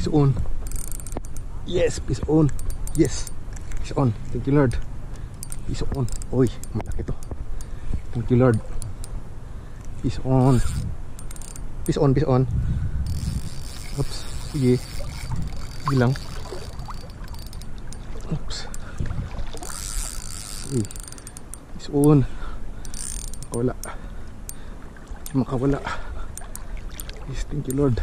Fish on. Yes, fish on. Yes. Fish on. Thank you Lord. Fish on. Uy, malaki to. Thank you Lord. Fish on. Fish on, fish on. Oops. Sige. Sige lang. Oops. Uy. Fish on. Makawala. Makawala. Yes, thank you Lord.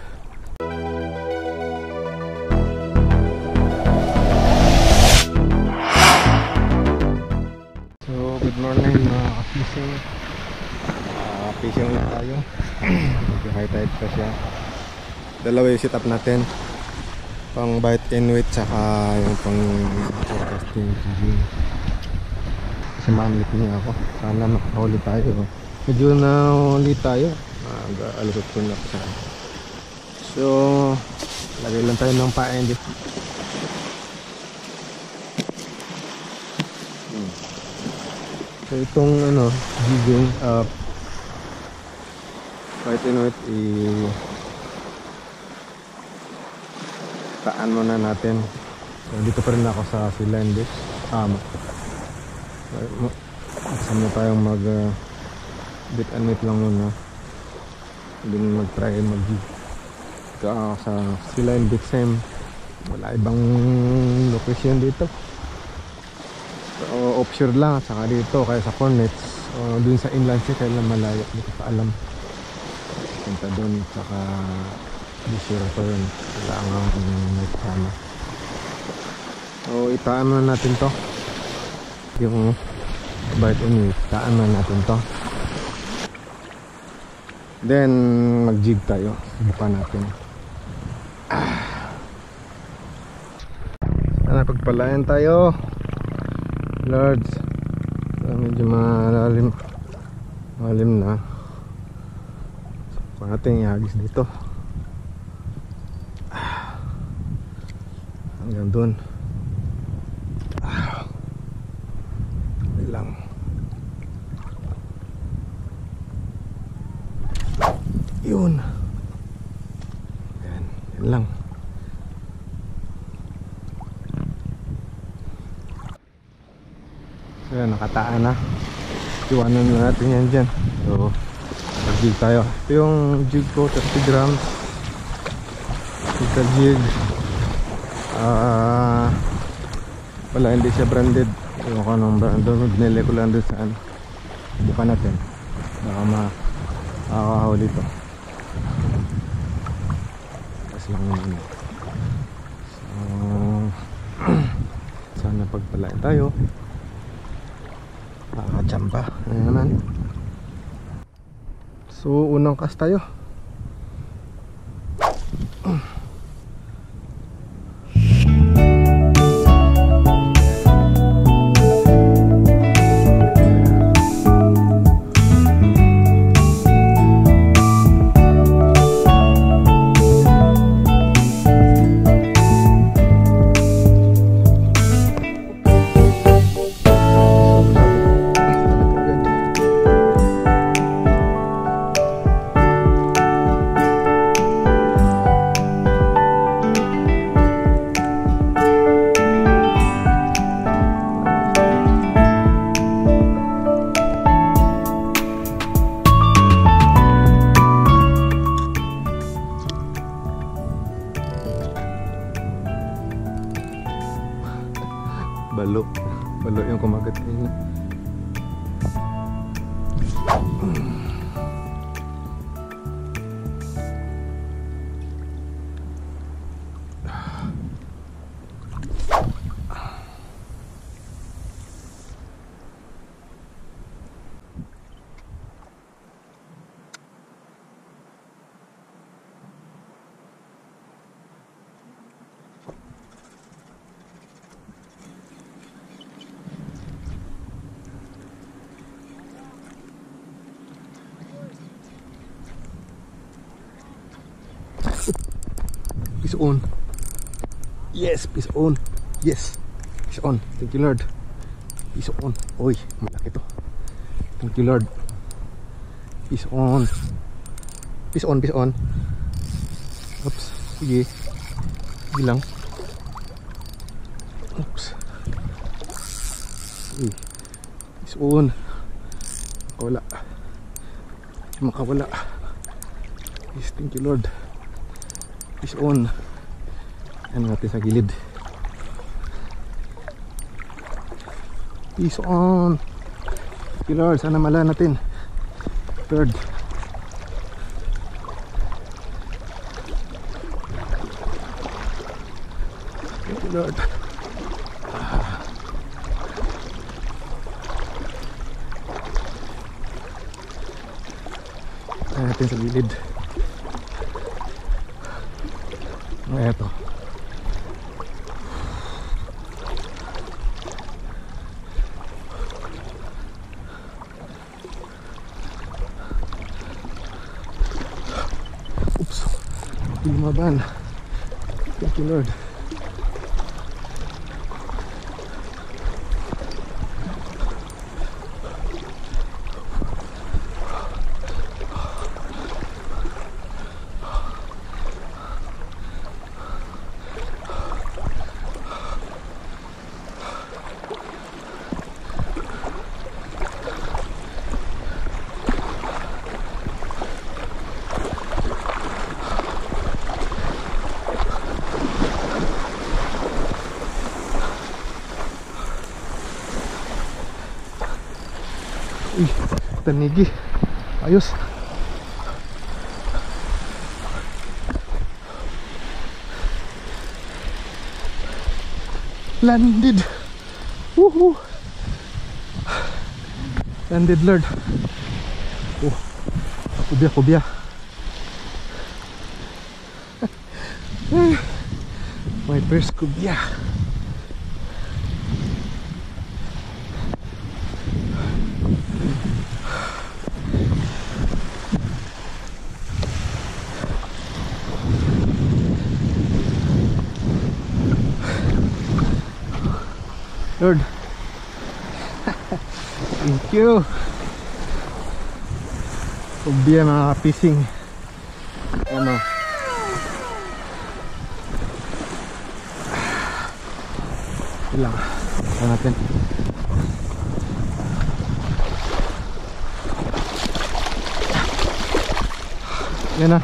Morning mga ka-fishing uh, Fishing ulit tayo. Medyo high tide pa siya. Dalawa yung setup natin. Pang bite and weight Tsaka yung pang forecasting Kasi mamlit niya ako. Sana makahuli tayo. Medyo nahuli tayo. Mag-alusot ko na sa So Lagay lang tayo ng pa-end So itong ano, jigging up and white i taan muna natin. So, dito pa rin ako sa Silandes. Tama. Um, Sama tayong mag uh, bit and white lang muna. Then mag try mag. Dito ako sa Silan Beach Sam. Wala ibang location dito. So, offshore lang saka dito kaya sa Cornets. Uh, dun sa inland sea kaya lang malayo. Hindi ko pa alam punta doon saka bisira pa yun kailangan may kasama so itaan na natin to yung bite whip itaan na natin to then mag jig tayo subukan natin ah. sana pagpalayan tayo lords. So, medyo malalim malalim na. Pang ating ihagis dito. Ah. hanggang dun ah. lang yun yan, yan lang so yan nakataan na. Iwanan na natin yan dyan. So jig tayo. Ito yung jig ko 30 grams. Ito jig. Ah uh, wala hindi siya branded. Yung ko anong brand. Doon binili ko lang doon saan bukan natin. Baka makakahuli to. Kasi lang naman so sana pagpalain tayo makakachamba ano naman. So unang cast tayo Fish on. Yes, fish on. Yes. Fish on. Thank you Lord. Fish on. Uy, malaki to. Thank you Lord. Fish on. Fish on, fish on. Oops. Sige. Bilang. Oops. Uy. Is on. Makawala. Makawala. Is thank you Lord. Is on. Ano natin sa gilid. Is on. You Lord. Sana mala natin. Thank you Lord. Kaya natin sa gilid. Eto. Oops. Lumaban. Thank you Lord. Uy, tanigi. Ayos. Landed. Woohoo. Landed Lord. Oh. Kubya, kubya. My first kubya. Lord. Thank you. Kubya mga pising. Ano? Ilang. Ito natin. Yan na.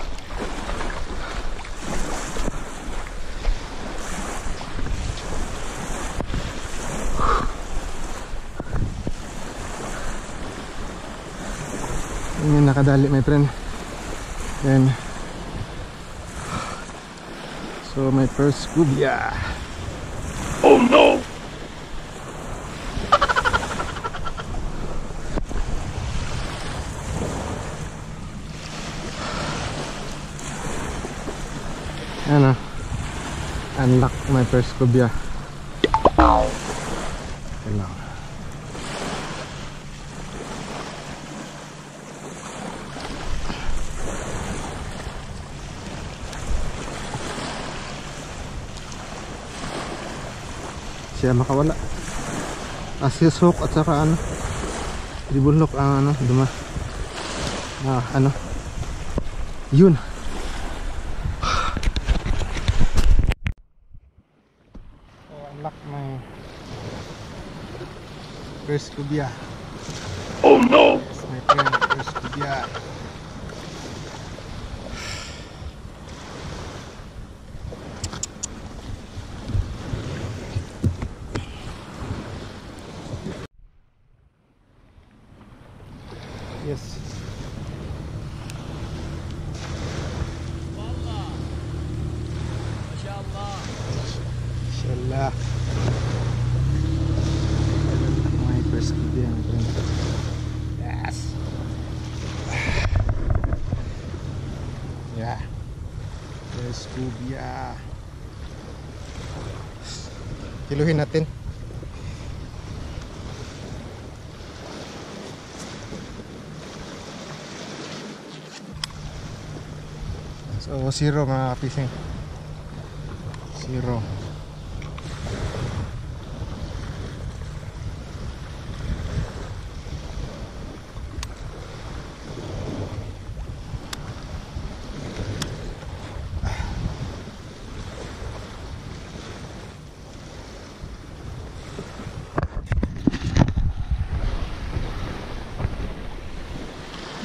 Yan yung nakadali my friend. Then So my first cubia. Oh no! Ano? Unlock my first cubia. Yan lang. Siya makawala. Asis hook at saka ano. Ribbon hook ang ano, duma. Ah, ano. Yun. So, unlock my first cubia. Oh no! Yes, my friend, first cubia. Yes. Inshallah. My first cubia, my friend. Yes. Yeah. First cubia. Kiluhin natin. So, zero mga kapising. Zero.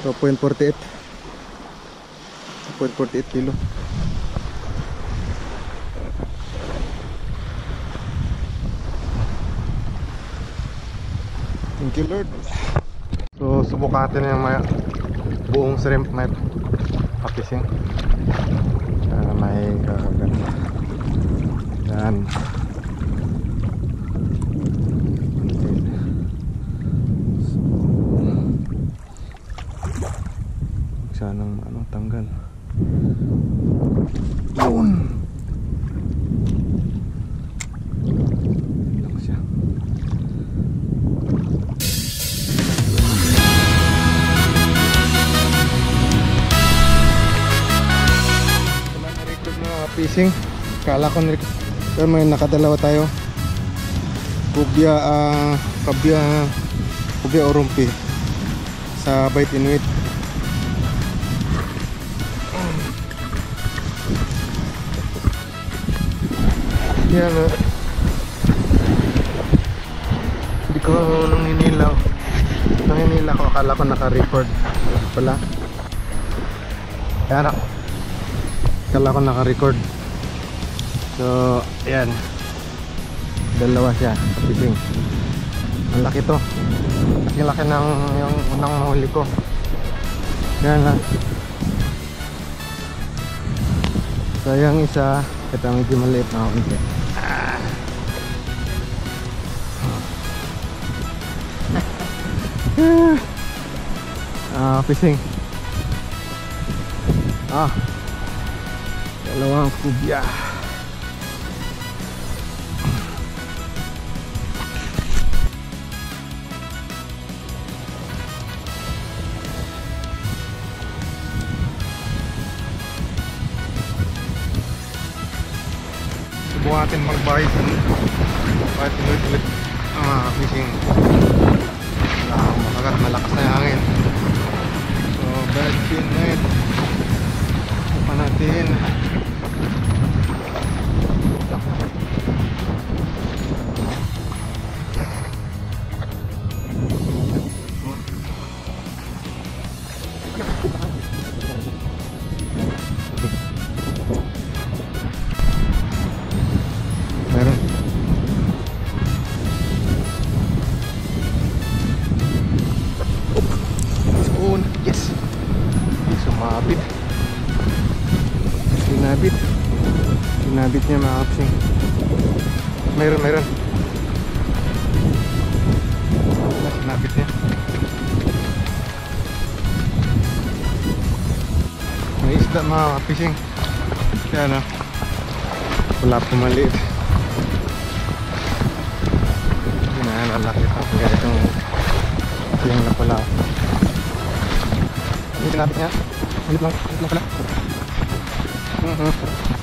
So 0.48 0.48 kilo. Thank you Lord. So subukan natin yung may buong shrimp may papising uh, may gaganda yan Okay. So, sanang ano, tanggal. Yun! Lang siya. Fishing. Kala ko na Pero may nakadalawa tayo. Kubya, ah, kabya, kubya orumpi sa Bait Inuit. Yan o. Hindi ko nanginila. Nanginila ko. Akala ko naka-record. Wala. Ayan o. Akala ko naka-record. So, ayan. Dalawa siya. Fishing. Ang laki to. Laki-laki ng yung unang nahuli ko. Yan ha. So yung isa, ito medyo maliit na konti. Ah, fishing. Ah. Dalawang kubya. Subukan natin mag-bite Bite ulit ulit ah, fishing ah, makagat malakas na hangin. So bite pin net Subukan natin niya mga kapsing Meron, meron. Wala, Sinabit niya. May isda mga kapsing Kaya na Wala pumaliit Hindi na lalaki pa. Kaya itong na pala. Hindi sinabit niya Ulit lang, ulit lang pala. Mhm.